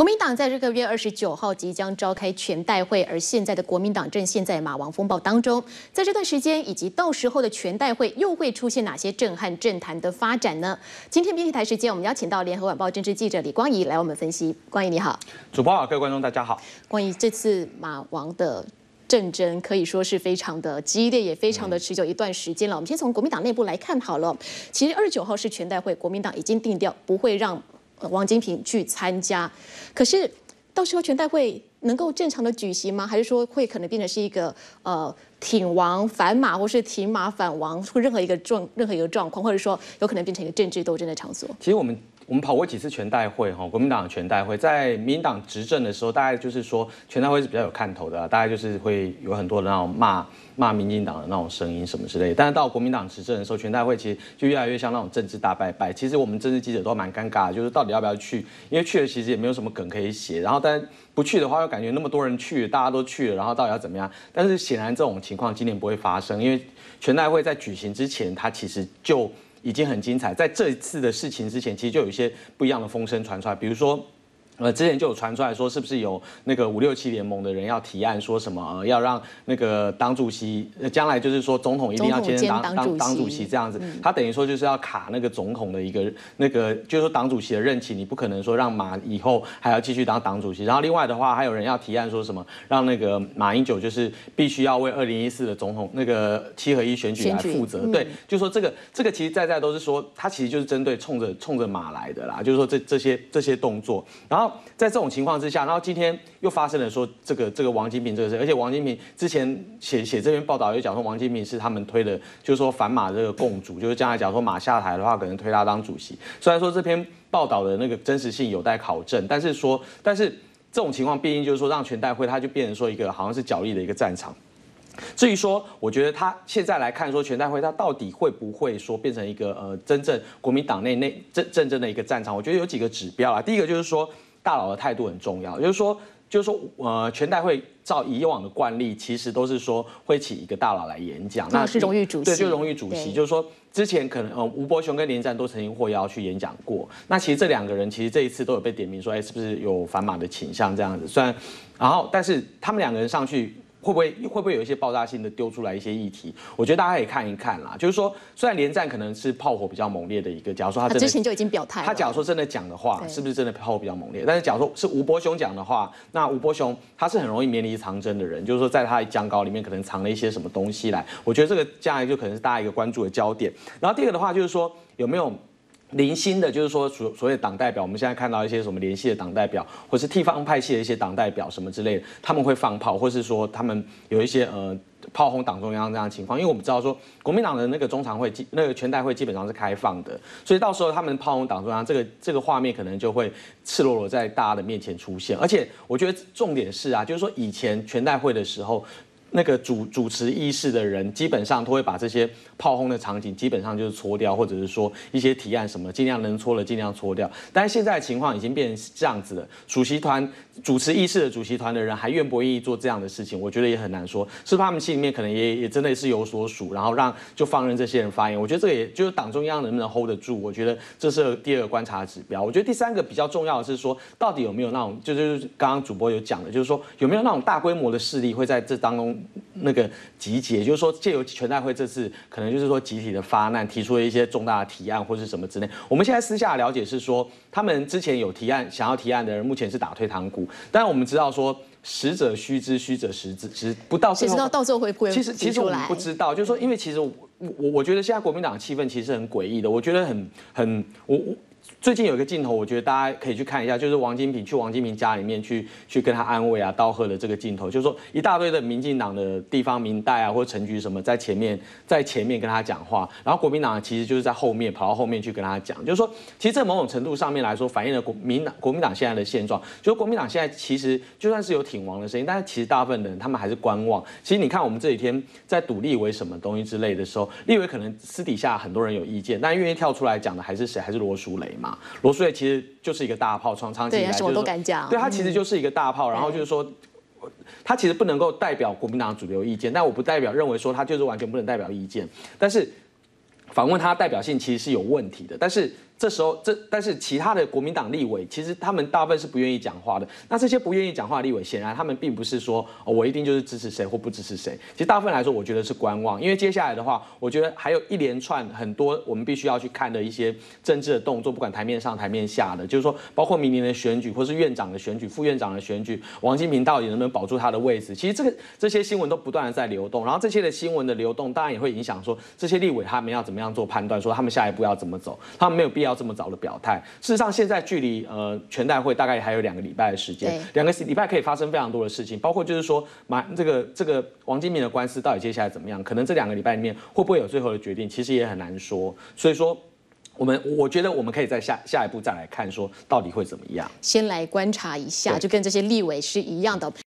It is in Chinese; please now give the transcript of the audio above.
国民党在这个月二十九号即将召开全代会，而现在的国民党正陷在马王风暴当中。在这段时间以及到时候的全代会，又会出现哪些震撼政坛的发展呢？今天编辑台时间，我们邀请到联合晚报政治记者李光仪来我们分析。光仪你好，主播好，各位观众大家好。光仪，这次马王的战争可以说是非常的激烈，也非常的持久一段时间了。我们先从国民党内部来看好了。其实二十九号是全代会，国民党已经定调不会让。王金平去参加，可是到时候全代会能够正常的举行吗？还是说会可能变成是一个呃挺王反马，或是挺马反王，或任何一个状任何一个状况，或者说有可能变成一个政治斗争的场所？其实我们。我们跑过几次全代会哈，国民党的全代会，在民党执政的时候，大概就是说全代会是比较有看头的，大概就是会有很多的那种骂骂民进党的那种声音什么之类。但是到国民党执政的时候，全代会其实就越来越像那种政治大拜拜。其实我们政治记者都蛮尴尬，就是到底要不要去？因为去了其实也没有什么梗可以写，然后但不去的话又感觉那么多人去，大家都去了，然后到底要怎么样？但是显然这种情况今年不会发生，因为全代会在举行之前，它其实就。已经很精彩，在这一次的事情之前，其实就有一些不一样的风声传出来，比如说。呃，之前就有传出来说，是不是有那个五六七联盟的人要提案说什么，呃，要让那个党主席，将来就是说总统一定要兼任当当党主席这样子，他等于说就是要卡那个总统的一个那个，就是说党主席的任期，你不可能说让马以后还要继续当党主席。然后另外的话，还有人要提案说什么，让那个马英九就是必须要为二零一四的总统那个七合一选举来负责。对，就说这个这个其实在在都是说，他其实就是针对冲着冲着马来的啦，就是说这这些这些动作，然后。在这种情况之下，然后今天又发生了说这个这个王金平这个事，而且王金平之前写写这篇报道又讲说王金平是他们推的，就是说反马这个共主，就是将来假如说马下台的话，可能推他当主席。虽然说这篇报道的那个真实性有待考证，但是说，但是这种情况毕竟就是说让全代会他就变成说一个好像是角力的一个战场。至于说，我觉得他现在来看说全代会，他到底会不会说变成一个呃真正国民党内内真真正的一个战场？我觉得有几个指标啊。第一个就是说大佬的态度很重要，就是说就是说呃全代会照以往的惯例，其实都是说会请一个大佬来演讲，那是荣誉主席，对，就荣誉主席，就是说之前可能呃吴伯雄跟连战都曾经获邀去演讲过，那其实这两个人其实这一次都有被点名说，哎，是不是有反马的倾向这样子？虽然然后但是他们两个人上去。会不会会不会有一些爆炸性的丢出来一些议题？我觉得大家可以看一看啦。就是说，虽然连战可能是炮火比较猛烈的一个，假如说他之前就已经表态，他假如说真的讲的话，是不是真的炮火比较猛烈？但是假如说是吴伯雄讲的话，那吴伯雄他是很容易绵里藏针的人，就是说在他的讲稿里面可能藏了一些什么东西来。我觉得这个将来就可能是大家一个关注的焦点。然后第二个的话就是说有没有？零星的，就是说所所谓党代表，我们现在看到一些什么联系的党代表，或是地方派系的一些党代表什么之类的，他们会放炮，或是说他们有一些呃炮轰党中央这样的情况。因为我们知道说国民党的那个中常会那个全代会基本上是开放的，所以到时候他们炮轰党中央，这个这个画面可能就会赤裸裸在大家的面前出现。而且我觉得重点是啊，就是说以前全代会的时候。那个主主持议事的人，基本上都会把这些炮轰的场景，基本上就是搓掉，或者是说一些提案什么，尽量能搓的尽量搓掉。但是现在情况已经变成这样子了，主席团主持议事的主席团的人还愿不愿意做这样的事情，我觉得也很难说，是他们心里面可能也也真的是有所属，然后让就放任这些人发言。我觉得这个也就是党中央能不能 hold 得住，我觉得这是第二个观察指标。我觉得第三个比较重要的是说，到底有没有那种，就是刚刚主播有讲的，就是说有没有那种大规模的势力会在这当中。那个集结，就是说借由全代会这次可能就是说集体的发难，提出了一些重大的提案或是什么之类。我们现在私下了解是说，他们之前有提案想要提案的人，目前是打退堂鼓。但我们知道说，实者虚之，虚者实之，实不到谁知道到时候会不会？其实其实我们不知道，就是说，因为其实我我我觉得现在国民党气氛其实很诡异的，我觉得很很我我。最近有一个镜头，我觉得大家可以去看一下，就是王金平去王金平家里面去去跟他安慰啊、道贺的这个镜头，就是说一大堆的民进党的地方民代啊或者陈局什么在前面在前面跟他讲话，然后国民党其实就是在后面跑到后面去跟他讲，就是说其实这某种程度上面来说反映了国民党国民党现在的现状，就是国民党现在其实就算是有挺王的声音，但是其实大部分的人他们还是观望。其实你看我们这几天在赌立委什么东西之类的时候，立委可能私底下很多人有意见，但愿意跳出来讲的还是谁？还是罗淑蕾嘛。罗素瑞其实就是一个大炮，从长期以来就是对他其实就是一个大炮，然后就是说，他其实不能够代表国民党主流意见，但我不代表认为说他就是完全不能代表意见，但是访问他代表性其实是有问题的，但是这时候，这但是其他的国民党立委，其实他们大部分是不愿意讲话的。那这些不愿意讲话的立委，显然他们并不是说我一定就是支持谁或不支持谁。其实大部分来说，我觉得是观望，因为接下来的话，我觉得还有一连串很多我们必须要去看的一些政治的动作，不管台面上台面下的，就是说包括明年的选举，或是院长的选举、副院长的选举，王金平到底能不能保住他的位置？其实这个这些新闻都不断的在流动，然后这些的新闻的流动，当然也会影响说这些立委他们要怎么样做判断，说他们下一步要怎么走，他们没有必要。要这么早的表态，事实上现在距离呃全代会大概还有两个礼拜的时间，两个礼拜可以发生非常多的事情，包括就是说马这个这个王金明的官司到底接下来怎么样，可能这两个礼拜里面会不会有最后的决定，其实也很难说。所以说我们我觉得我们可以在下下一步再来看说到底会怎么样，先来观察一下，就跟这些立委是一样的。